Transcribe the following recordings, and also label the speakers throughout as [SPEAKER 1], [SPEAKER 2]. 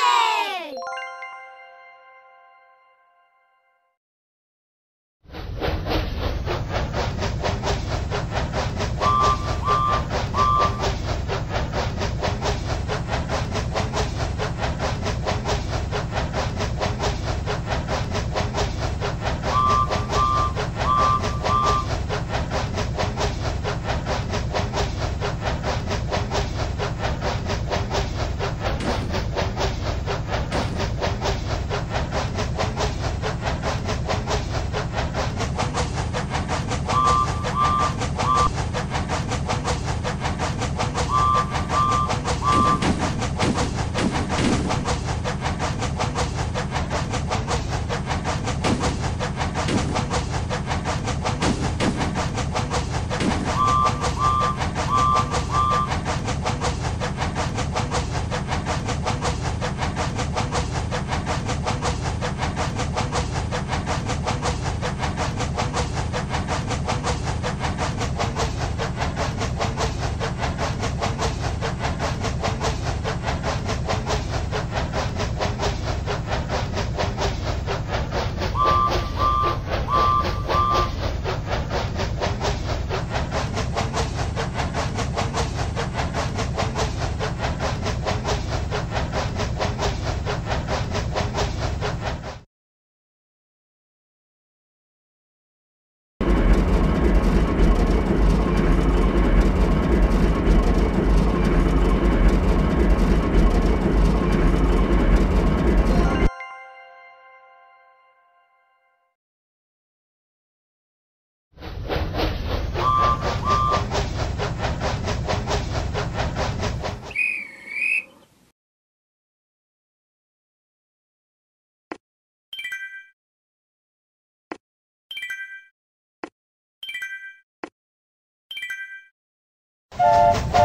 [SPEAKER 1] Yay! Música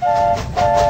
[SPEAKER 1] Thank you.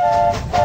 [SPEAKER 1] Música